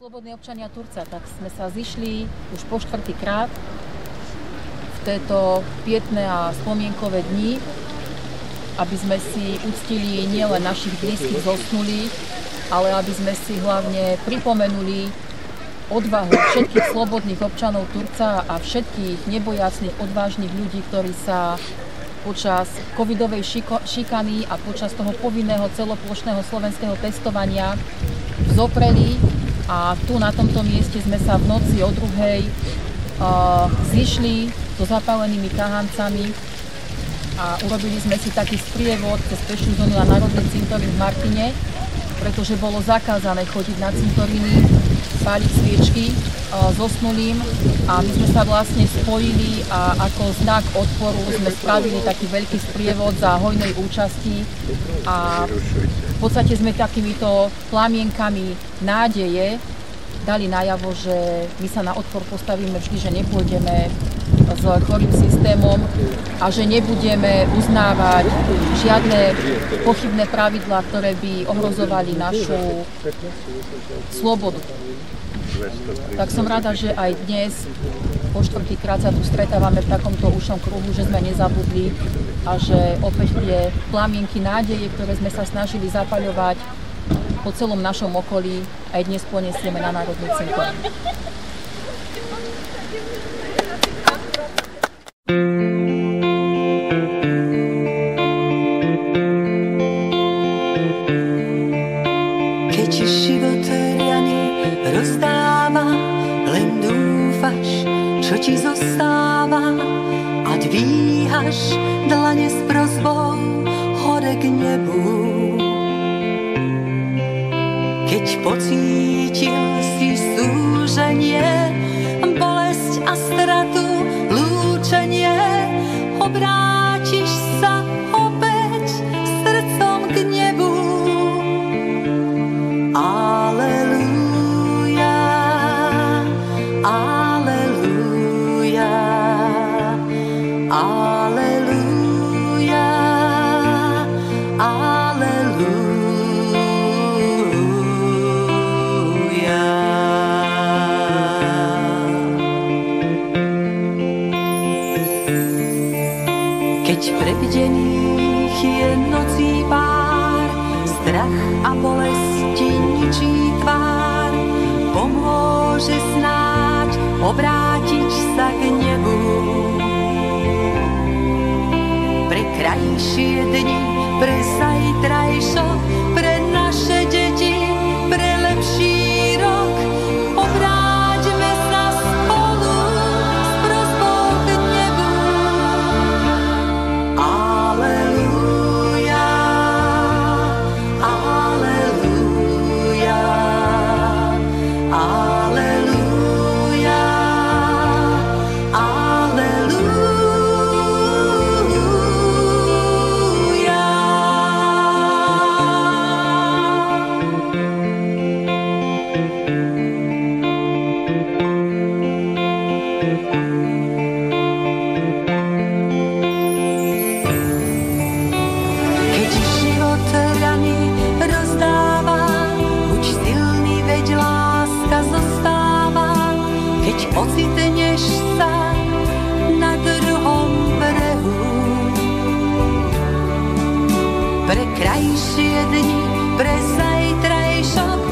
Slobodní občania Turca, tak sme sa zišli už po štvrtýkrát v tieto pietné a spomienkové dni, aby sme si uctili nielen našich blízkych zosnulých, ale aby sme si hlavne pripomenuli odvahu všetkých slobodných občanov Turca a všetkých nebojacných, odvážnych ľudí, ktorí sa počas covidovej šikany a počas toho povinného celoplošného slovenského testovania zopreli a tu na tomto mieste sme sa v noci o druhej uh, zišli so zapálenými kahancami a urobili sme si taký sprievod cez pešiu zónu na Národný cintorín v Martine, pretože bolo zakázané chodiť na cintoríny, páliť sviečky zosnulým a my sme sa vlastne spojili a ako znak odporu sme spravili taký veľký sprievod za hojnej účasti. A v podstate sme takýmito plamienkami nádeje dali najavo, že my sa na odpor postavíme vždy, že nepôjdeme s chorým systémom a že nebudeme uznávať žiadne pochybné pravidlá, ktoré by ohrozovali našu slobodu. Tak som rada, že aj dnes po štvrtýkrát sa tu stretávame v takomto ušom kruhu, že sme nezabudli a že opäť tie plamienky nádeje, ktoré sme sa snažili zapaľovať po celom našom okolí, aj dnes ponesieme na Národný cintorín. Život riany rozdáva, len dúfaš, čo ti zostáva. A dvíhaš dlane s prozbou Keď prebdených je nocí pár, strach a bolesti ničí tvár, pomôže snáď obrátiť sa k nebu. Pre krajšie dni, pre zajtrajšok, pre naše menšie dni pre zajtrajšok.